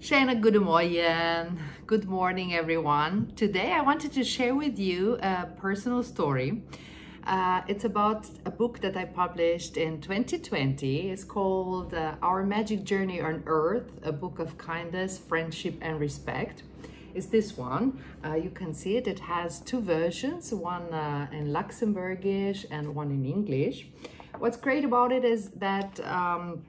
Tjena morning. Good morning, everyone. Today I wanted to share with you a personal story. Uh, it's about a book that I published in 2020. It's called uh, Our Magic Journey on Earth, a book of kindness, friendship, and respect. It's this one. Uh, you can see it. It has two versions, one uh, in Luxembourgish and one in English. What's great about it is that um,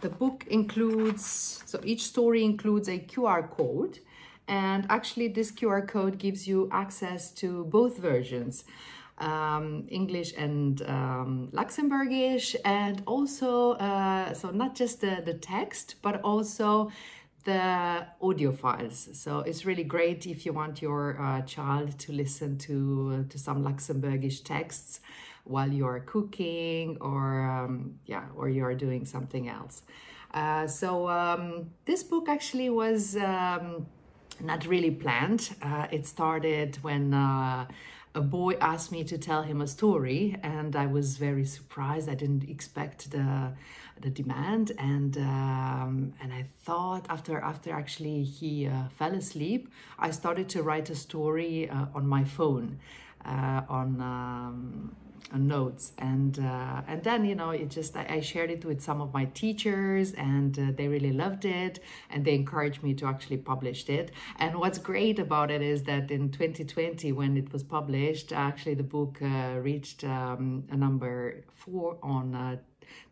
the book includes, so each story includes a QR code and actually this QR code gives you access to both versions. Um, English and um, Luxembourgish and also uh, so not just the, the text but also the audio files. So it's really great if you want your uh, child to listen to to some Luxembourgish texts while you're cooking or um, yeah or you're doing something else. Uh, so um, this book actually was um, not really planned. Uh, it started when uh, a boy asked me to tell him a story and I was very surprised. I didn't expect the the demand and um, and I thought after after actually he uh, fell asleep I started to write a story uh, on my phone uh, on um, notes. And uh, and then you know it just I, I, shared it with some of my teachers and uh, they really loved it and they encouraged me to actually publish it. And what's great about it is that in 2020 when it was published actually the book uh, reached um, a number four on uh,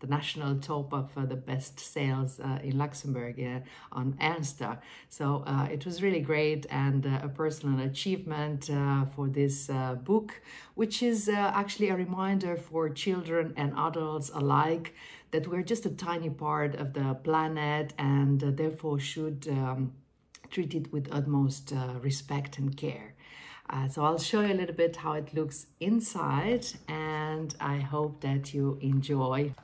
the national top of uh, the best sales uh, in Luxembourg uh, on Ernster. So uh, it was really great and uh, a personal achievement uh, for this book, which is actually a reminder for children and adults alike that we're just a tiny part of the planet and therefore should um, treat it with utmost respect and care. Uh, so I'll show you a little bit how it looks inside and I hope that you enjoy.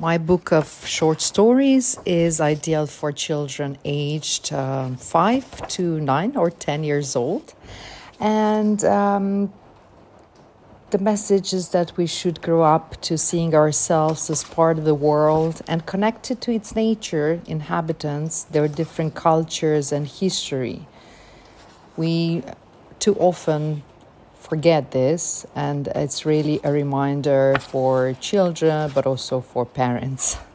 My book of short stories is ideal for children aged um, 5 to 9 or 10 years old. And um, the message is that we should grow up to seeing ourselves as part of the world and connected to its nature, inhabitants, their different cultures and history. We too often forget this, and it's really a reminder for children but also for parents.